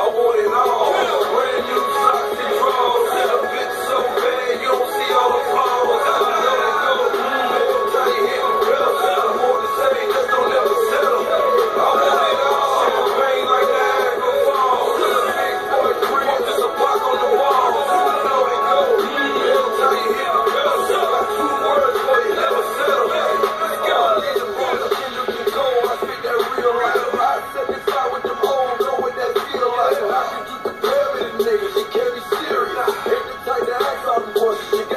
I want it all. 我去。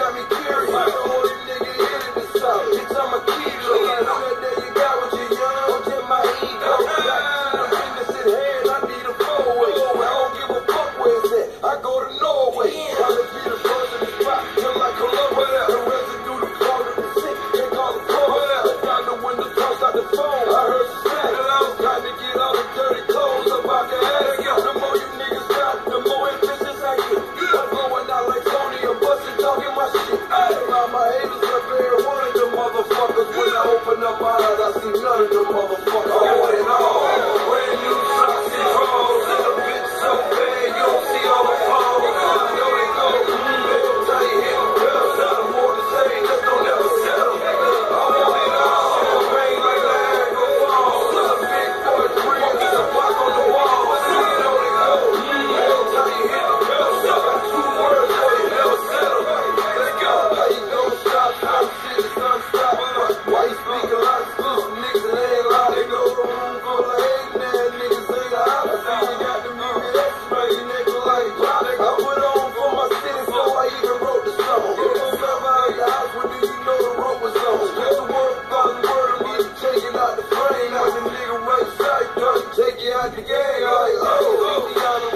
Everybody